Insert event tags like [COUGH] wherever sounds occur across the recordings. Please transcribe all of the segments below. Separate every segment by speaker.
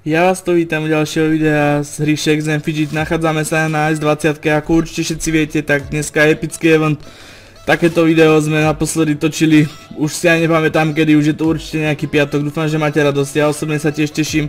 Speaker 1: Ja vás tu vítam u ďalšieho videa z hry Shakes and Fidget. Nachádzame sa na S20, ako určite všetci viete, tak dneska je epický event. Takéto video sme naposledy točili, už si aj nepamätám kedy, už je to určite nejaký piatok, dúfam, že máte radosť. Ja osobne sa tiež teším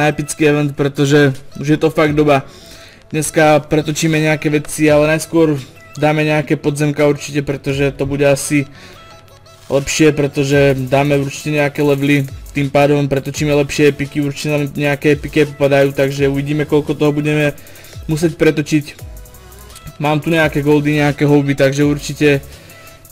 Speaker 1: na epický event, pretože už je to fakt doba. Dneska pretočíme nejaké veci, ale najskôr dáme nejaké podzemka určite, pretože to bude asi lepšie, pretože dáme určite nejaké levely tým pádom pretočíme lepšie epiky, určite nám nejaké epiky popadajú, takže uvidíme koľko toho budeme musieť pretočiť. Mám tu nejaké goldy, nejaké houby, takže určite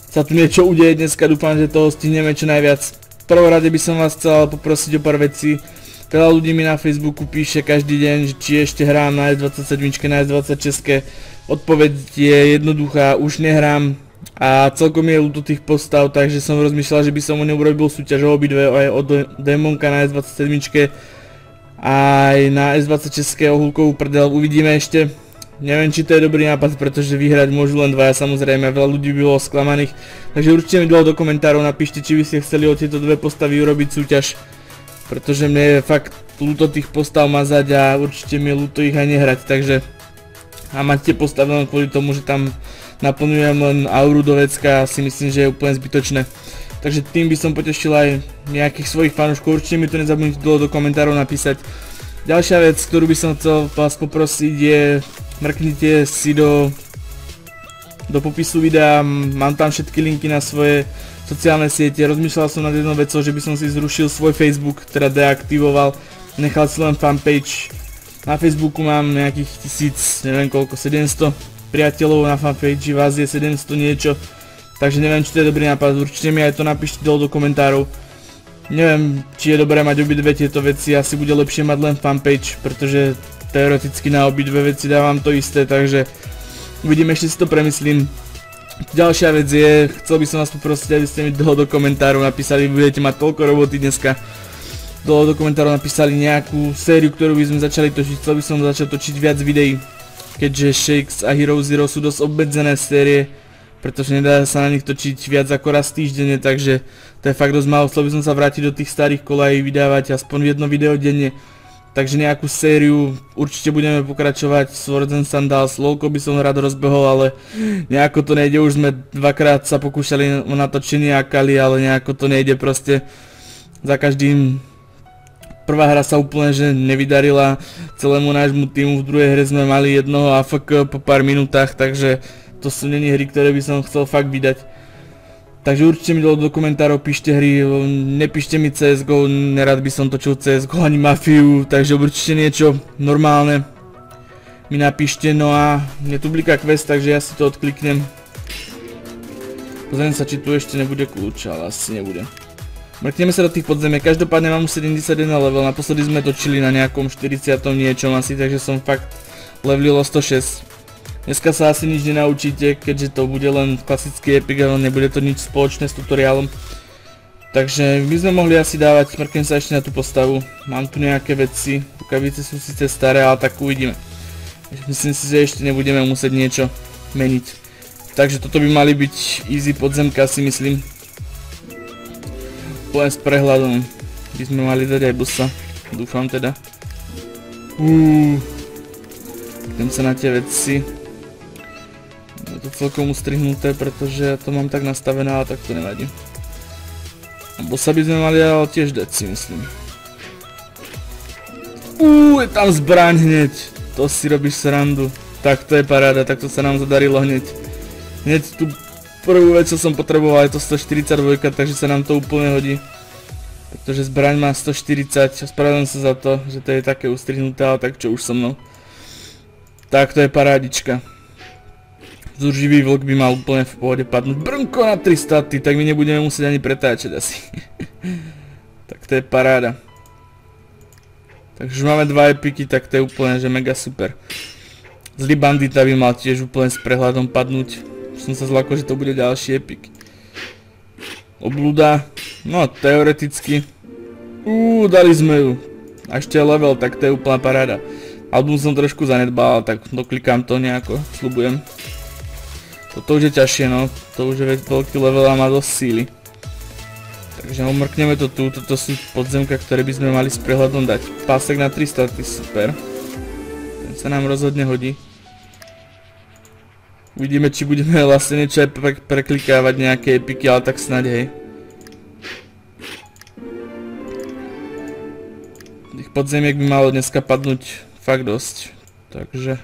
Speaker 1: sa tu niečo udeje dneska, dúfam, že toho stihneme čo najviac. V rade by som vás chcel poprosiť o pár vecí. Veľa ľudí mi na Facebooku píše každý deň, či ešte hrám na S27, na S26. Odpoveď je jednoduchá, už nehrám, a celkom je ľúto tých postav, takže som rozmýšľal, že by som o ňom urobil súťaž o obidve aj od Demonka na S27 aj na S26 o Hulkovú prdel, uvidíme ešte. Neviem, či to je dobrý nápad, pretože vyhrať môžu len dvaja, samozrejme, veľa ľudí bolo sklamaných. Takže určite mi dole do komentárov napíšte, či by ste chceli o tieto dve postavy urobiť súťaž. Pretože mne je fakt ľúto tých postav mazať a určite mi je ľúto ich aj nehrať, takže... A mať tie postavy len kvôli tomu, že tam naplňujem len auru do vecka a si myslím, že je úplne zbytočné. Takže tým by som potešil aj nejakých svojich fanúškov, určite mi to nezabudnite dole do komentárov napísať. Ďalšia vec, ktorú by som chcel vás poprosiť je, mrknite si do, do popisu videa, mám tam všetky linky na svoje sociálne siete, rozmýšľal som nad jednou vecou, že by som si zrušil svoj Facebook, teda deaktivoval, nechal si len fanpage. Na Facebooku mám nejakých tisíc, neviem koľko, 700 priateľov na fanpage, vás je 700 niečo, takže neviem, či to je dobrý nápad, určite mi aj to napíšte dole do komentárov. Neviem, či je dobré mať obidve tieto veci, asi bude lepšie mať len fanpage, pretože teoreticky na obidve veci dávam to isté, takže uvidím, ešte si to premyslím. Ďalšia vec je, chcel by som vás poprosiť, aby ste mi dole do komentárov napísali, budete mať toľko roboty dneska, dole do komentárov napísali nejakú sériu, ktorú by sme začali točiť, chcel by som začať točiť viac videí keďže Shakes a Hero Zero sú dosť obmedzené série, pretože nedá sa na nich točiť viac ako raz týždenne, takže to je fakt dosť málo. Chcel by som sa vrátiť do tých starých kolají, vydávať aspoň jedno video denne. Takže nejakú sériu určite budeme pokračovať, Swords and Sandals, lolko by som rád rozbehol, ale nejako to nejde, už sme dvakrát sa pokúšali o natočenie Akali, ale nejako to nejde proste. Za každým prvá hra sa úplne že nevydarila celému nášmu týmu, v druhej hre sme mali jednoho AFK po pár minútach, takže to sú není hry, ktoré by som chcel fakt vydať. Takže určite mi dole do komentárov píšte hry, nepíšte mi CSGO, nerad by som točil CSGO ani Mafiu, takže určite niečo normálne mi napíšte, no a je tu blika quest, takže ja si to odkliknem. Pozriem sa, či tu ešte nebude kľúč, ale asi nebude. Mrkneme sa do tých podzemie, každopádne mám už 71 level, naposledy sme točili na nejakom 40 niečom asi, takže som fakt levelilo 106. Dneska sa asi nič nenaučíte, keďže to bude len klasický epic, ale nebude to nič spoločné s tutoriálom. Takže my sme mohli asi dávať, mrknem sa ešte na tú postavu, mám tu nejaké veci, rukavice sú síce staré, ale tak uvidíme. Myslím si, že ešte nebudeme musieť niečo meniť. Takže toto by mali byť easy podzemka si myslím úplne s prehľadom by sme mali dať aj bossa. Dúfam teda. Uuu. Idem sa na tie veci. Je to celkom ustrihnuté, pretože ja to mám tak nastavené, ale tak to nevadí. A bossa by sme mali ale tiež dať si myslím. Uuu, je tam zbraň hneď. To si robíš srandu. Tak to je paráda, tak to sa nám zadarilo hneď. Hneď tu prvú vec, čo som potreboval, je to 142, takže sa nám to úplne hodí. Pretože zbraň má 140, spravedlňujem sa za to, že to je také ustrihnuté, ale tak čo už so mnou. Tak to je parádička. Zuživý vlk by mal úplne v pohode padnúť. Brnko na 3 staty, tak my nebudeme musieť ani pretáčať asi. [LAUGHS] tak to je paráda. Takže už máme dva epiky, tak to je úplne že mega super. Zlý bandita by mal tiež úplne s prehľadom padnúť som sa zlako, že to bude ďalší epik. Oblúda. No, teoreticky. Uuu, dali sme ju. A ešte level, tak to je úplná paráda. Album som trošku zanedbal, tak doklikám to nejako, slubujem. Toto už je ťažšie, no. To už je veľký level a má dosť síly. Tak Takže omrkneme to tu, toto sú podzemka, ktoré by sme mali s prehľadom dať. Pásek na 300, super. Ten sa nám rozhodne hodí. Uvidíme, či budeme vlastne niečo aj pre preklikávať nejaké epiky, ale tak snáď hej. Tých podzemiek by malo dneska padnúť fakt dosť. Takže...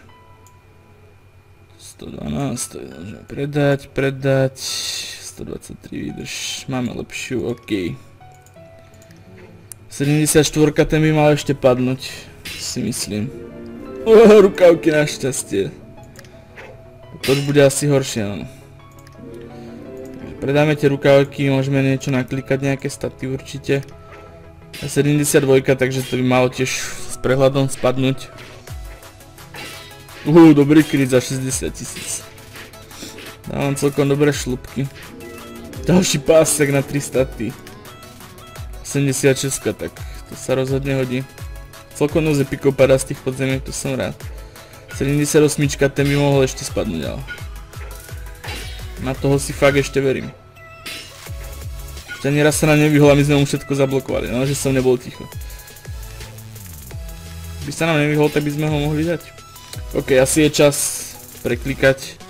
Speaker 1: 112, to je predať, predať... 123 výdrž, máme lepšiu, OK. 74 ten by mal ešte padnúť, si myslím. Oh, rukavky našťastie. To už bude asi horšie, no. Predáme tie rukavky, môžeme niečo naklikať, nejaké staty určite. 72, takže to by malo tiež s prehľadom spadnúť. Uhu, dobrý kryt za 60 tisíc. Dávam celkom dobré šlupky. Ďalší pásek na 3 staty. 86, tak to sa rozhodne hodí. Celkom noze epikov padá z tých podzemiek, to som rád. 78, ten by mohol ešte spadnúť, ale... Na toho si fakt ešte verím. Ešte ani raz sa nám nevyhol a my sme mu všetko zablokovali, no že som nebol ticho. By sa nám nevyhol, tak by sme ho mohli dať. OK, asi je čas preklikať,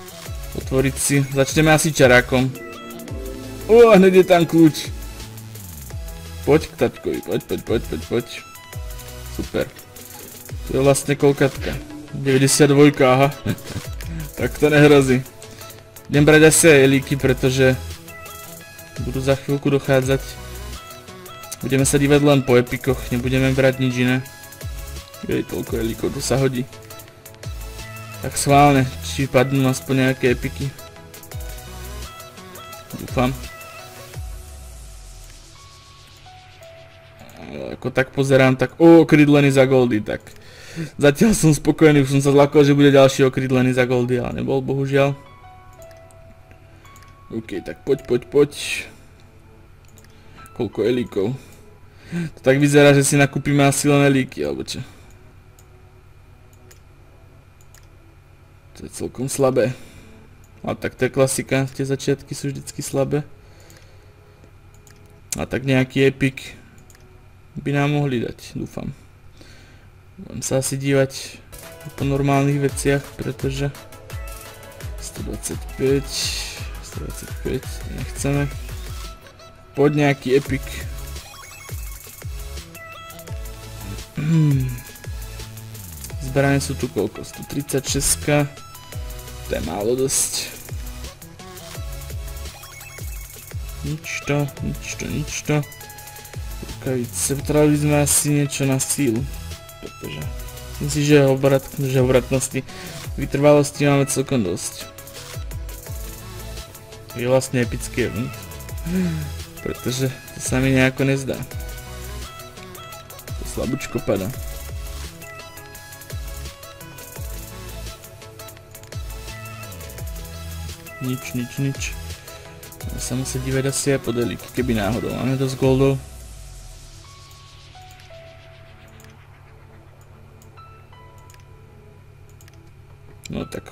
Speaker 1: otvoriť si. Začneme asi čarákom. O, hned je tam kľúč. Poď k tačkovi, poď, poď, poď, poď, poď. Super. To je vlastne kolkatka. 92, aha. tak to nehrozí. Idem brať asi aj elíky, pretože budú za chvíľku dochádzať. Budeme sa dívať len po epikoch, nebudeme brať nič iné. Jej, toľko elíkov, tu sa hodí. Tak schválne, či padnú aspoň nejaké epiky. Dúfam. ako tak pozerám, tak o, okrydlený za goldy, tak zatiaľ som spokojný, už som sa zlakol, že bude ďalší okrydlený za goldy, ale nebol bohužiaľ. OK, tak poď, poď, poď. Koľko elíkov. To tak vyzerá, že si nakúpime asi len elíky, alebo čo. To je celkom slabé. A tak to je klasika, tie začiatky sú vždycky slabé. A tak nejaký epic by nám mohli dať, dúfam. Budem sa asi dívať po normálnych veciach, pretože 125, 125, nechceme. Poď nejaký epic. Zbranie sú tu koľko? 136, to je málo dosť. Nič to, nič to, nič to rukavice. Potrebovali sme asi niečo na sílu. Pretože myslím si, že, obrat, že obratnosti vytrvalosti máme celkom dosť. Je vlastne epický event. Pretože to sa mi nejako nezdá. To slabúčko pada. Nič, nič, nič. Budeme sa musieť dívať asi aj po deliky, keby náhodou. Máme dosť goldov.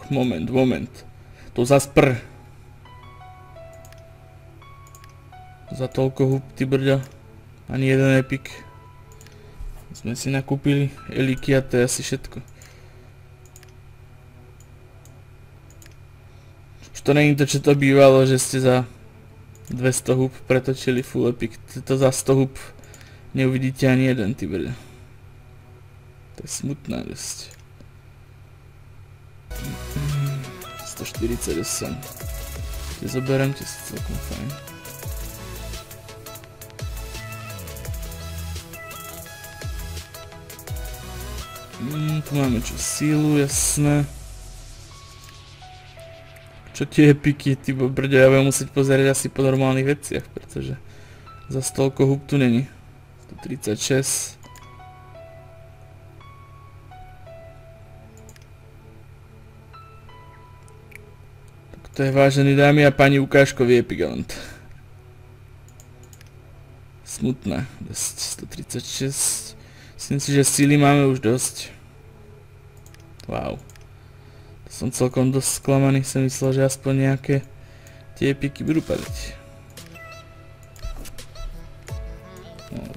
Speaker 1: Moment, moment. To zas pr. Za toľko hub, ty brďa. Ani jeden epic. Sme si nakúpili eliky a to je asi všetko. Už to není to, čo to bývalo, že ste za 200 hub pretočili full epic. To za 100 hub neuvidíte ani jeden, ty brďa. To je smutná dosť. 148. Tie zoberiem, tie sú celkom fajn. Mm, tu máme čo, sílu, jasné. Čo tie epiky, ty brďo, ja budem musieť pozerať asi po normálnych veciach, pretože za stolko hub tu není. 136. To je vážený dámy a pani ukážkový epigant. Smutné. 136. Myslím si, že síly máme už dosť. Wow. To som celkom dosť sklamaný. Som myslel, že aspoň nejaké tie epiky budú padať.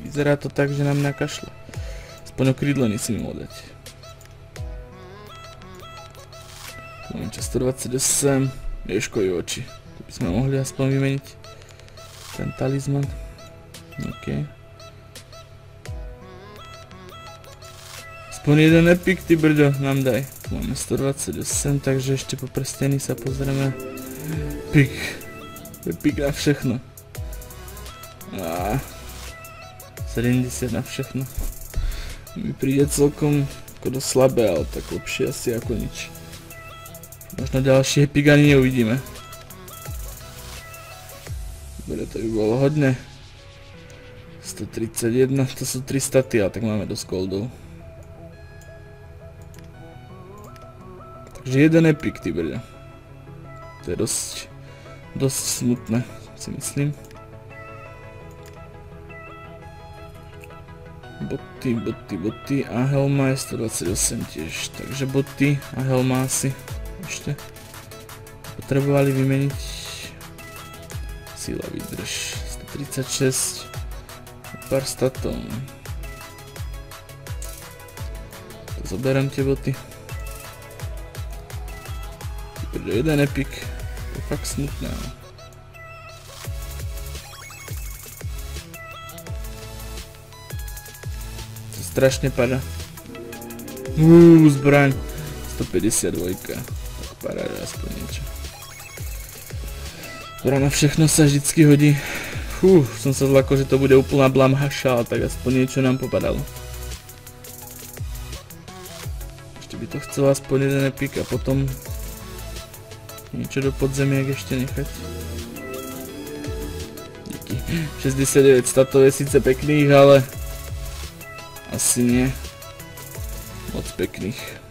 Speaker 1: vyzerá to tak, že nám nakašle. Aspoň o krídlení si mi dať. Máme čo 128, Ješkovi oči. To by sme mohli aspoň vymeniť. Ten talizman. OK. Aspoň jeden epic, ty brďo, nám daj. Máme 128, takže ešte po prstení sa pozrieme. Pik. Epic na všechno. A 70 na všechno. Mi príde celkom ako dosť slabé, ale tak lepšie asi ako nič. Možno ďalší epic ani neuvidíme. Dobre, to by bolo hodne. 131, to sú 3 staty, ale tak máme dosť goldov. Takže jeden epic, ty brďa. To je dosť, dosť smutné, si myslím. Boty, boty, boty a helma je 128 tiež, takže boty a helma asi ešte. Potrebovali vymeniť sila vydrž 136 pár statov to zoberiem tie boty. Pretože jeden epic je fakt smutné no. to strašne pada. Uuu, zbraň. 152 tak paráda aspoň niečo ktorá na všechno sa vždycky hodí. Fú, som sa zlakol, že to bude úplná blamhaša, ale tak aspoň niečo nám popadalo. Ešte by to chcel aspoň jeden epic a potom niečo do podzemiek ešte nechať. Díky. 69 statov je síce pekných, ale asi nie. Moc pekných.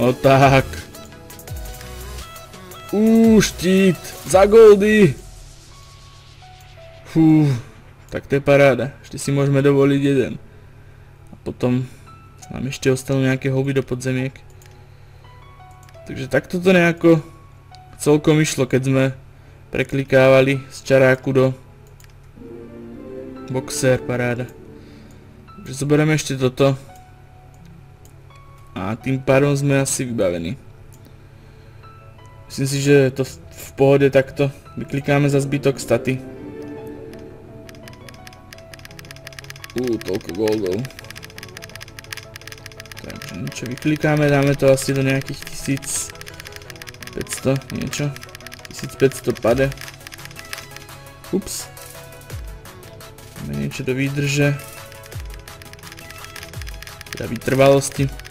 Speaker 1: O tak. Uuu, štít, za goldy. Fú, tak to je paráda. Ešte si môžeme dovoliť jeden. A potom nám ešte ostanú nejaké hobby do podzemiek. Takže takto to nejako celkom išlo, keď sme preklikávali z čaráku do boxer, paráda. Takže zoberieme ešte toto. A tým pádom sme asi vybavení. Myslím si, že to v pohode takto. Vyklikáme za zbytok staty. Uuu, toľko goldov. Takže niečo vyklikáme, dáme to asi do nejakých 1500, niečo. 1500 pade. Ups. Dáme niečo do výdrže. Teda vytrvalosti.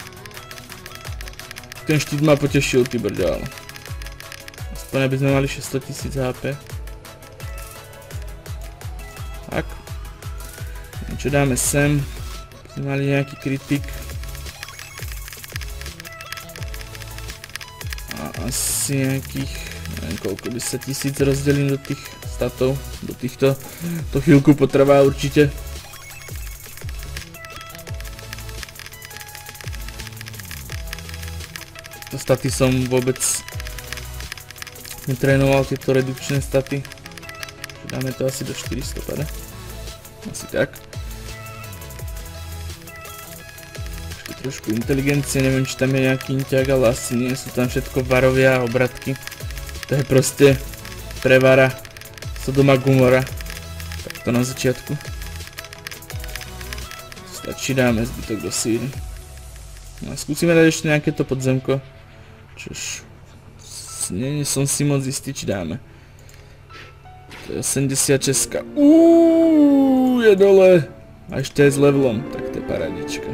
Speaker 1: Ten štít ma potešil, ty ale... Aspoň aby sme mali 600 tisíc HP. Tak. Čo dáme sem? Sme mali nejaký kritik. A asi nejakých, neviem koľko, 10 tisíc rozdelím do tých statov, do týchto. To chvíľku potrvá určite. Staty som vôbec netrénoval tieto redukčné staty. Dáme to asi do 400 pada. Asi tak. Ešte trošku inteligencie, neviem či tam je nejaký inťak, ale asi nie, sú tam všetko varovia a obratky. To je proste prevara Sodoma Gumora. Takto na začiatku. Stačí dáme zbytok do síry. No skúsime dať ešte nejaké to podzemko. Čož nie som si moc istý, či dáme. To je 86. Uuuu, je dole. A ešte aj s levelom, tak to je paradička.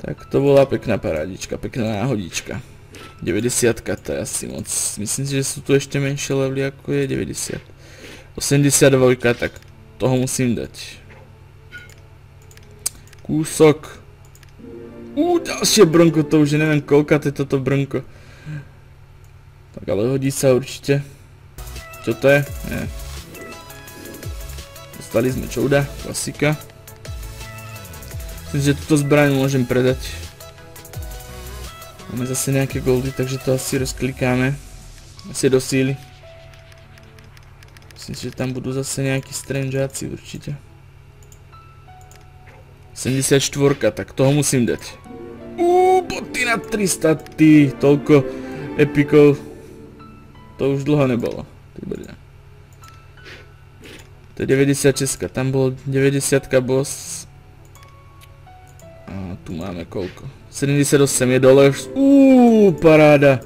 Speaker 1: Tak to bola pekná paradička, pekná náhodička. 90 to je asi moc. Myslím si, že sú tu ešte menšie levely ako je 90. 82, tak toho musím dať. Kúsok. Uuu, ďalšie brnko, to už neviem koľka je toto brnko. Tak ale hodí sa určite. Čo to je? Nie. Dostali sme čouda, klasika. Myslím, že túto zbraň môžem predať. Máme zase nejaké goldy, takže to asi rozklikáme. Asi do síly. Myslím si, že tam budú zase nejakí strangeáci určite. 74, tak toho musím dať. Uuu, boty na 300, ty, toľko epikov. To už dlho nebolo. Ty brďa. To je 96, tam bol 90 boss. A tu máme koľko? 78 je dole. Uuu, paráda.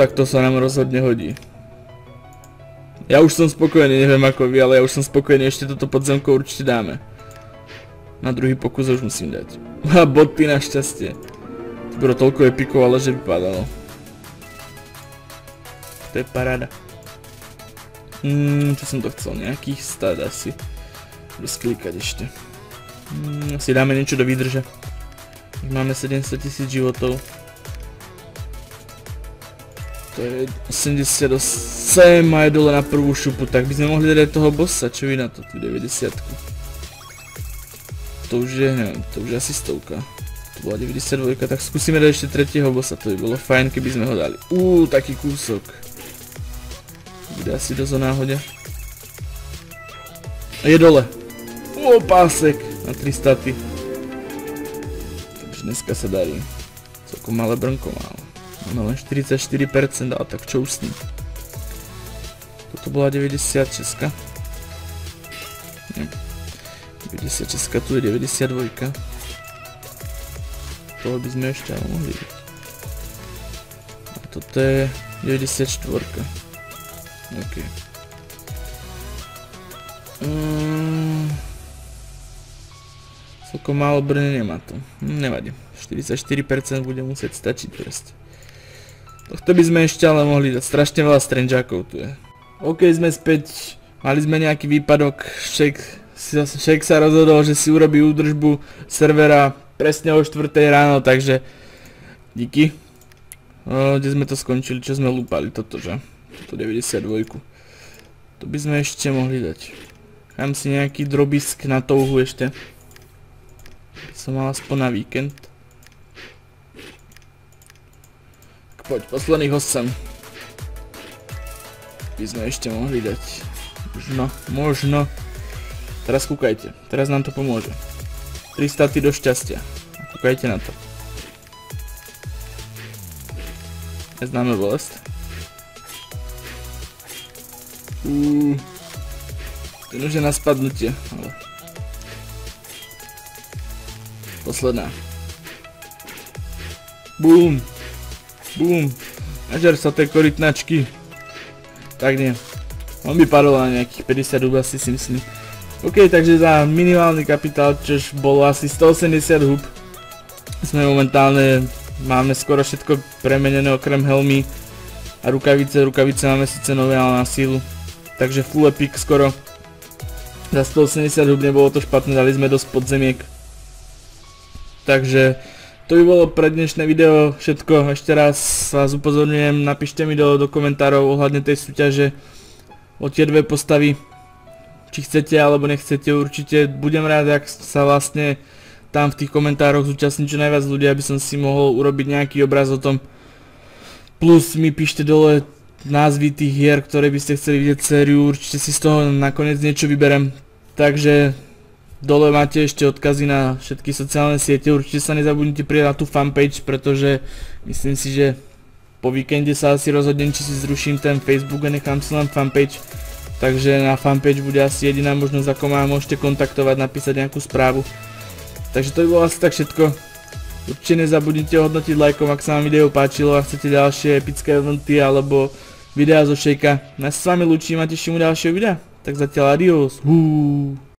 Speaker 1: Tak to sa nám rozhodne hodí. Ja už som spokojný, neviem ako vy, ale ja už som spokojný, ešte toto podzemko určite dáme. Na druhý pokus už musím dať. [LAUGHS] A boty našťastie. To bolo toľko epikov, ale že vypadalo. To je paráda. Hmm, čo som to chcel, nejakých stát asi. Sklikať ešte. Hmm, asi dáme niečo do výdrže. Máme 700 tisíc životov. To je 88 a je dole na prvú šupu, tak by sme mohli dať toho bossa, čo vy na to, tú 90 -ku. To už je, neviem, to už je asi stovka. To bola 92, tak skúsime dať ešte tretieho bossa, to by bolo fajn, keby sme ho dali. Uuu, taký kúsok. Bude asi dosť o náhode. Je dole. Uuu, pásek na 300. Takže dneska sa darí. Celkom malé brnko málo. Máme len 44%, ale tak čo už s ním? Toto bola 96. Nie. 96, tu je 92. Toho by sme ešte ale mohli byť. A toto je 94. OK. Mm. Celkom málo brne nemá to. Hm, nevadí. 44% bude musieť stačiť proste. Tohto by sme ešte ale mohli dať. Strašne veľa strangeákov tu je. OK, sme späť. Mali sme nejaký výpadok. Shake sa rozhodol, že si urobí údržbu servera presne o 4 ráno, takže díky. O, kde sme to skončili? Čo sme lúpali? Toto, že? Toto 92. To by sme ešte mohli dať. Dám si nejaký drobisk na touhu ešte. Som mal aspoň na víkend. Poď, posledných 8. By sme ešte mohli dať. Možno, možno. Teraz kúkajte, teraz nám to pomôže. 3 staty do šťastia. Kúkajte na to. Neznáme bolest. Uuu. Ten už je na spadnutie, ale... Posledná. Bum. Bum. Nažer sa tej korytnačky. Tak nie. On by padol na nejakých 50 hub asi si myslím. OK, takže za minimálny kapitál, čož bolo asi 180 hub, sme momentálne, máme skoro všetko premenené okrem helmy a rukavice, rukavice máme síce nové, ale na sílu. Takže full epic skoro. Za 180 hub nebolo to špatné, dali sme dosť podzemiek. Takže to by bolo pre dnešné video všetko. Ešte raz vás upozorňujem, napíšte mi do, do komentárov ohľadne tej súťaže o tie dve postavy. Či chcete alebo nechcete, určite budem rád, ak sa vlastne tam v tých komentároch zúčastní čo najviac ľudí, aby som si mohol urobiť nejaký obraz o tom. Plus mi píšte dole názvy tých hier, ktoré by ste chceli vidieť sériu, určite si z toho nakoniec niečo vyberem. Takže Dole máte ešte odkazy na všetky sociálne siete, určite sa nezabudnite prijať na tú fanpage, pretože myslím si, že po víkende sa asi rozhodnem, či si zruším ten Facebook a nechám si len fanpage. Takže na fanpage bude asi jediná možnosť, ako ma môžete kontaktovať, napísať nejakú správu. Takže to by bolo asi tak všetko. Určite nezabudnite hodnotiť lajkom, ak sa vám video páčilo a chcete ďalšie epické eventy alebo videá zo Shakea. Ja sa s vami ľúčim a teším u ďalšieho videa. Tak zatiaľ adios. Hú.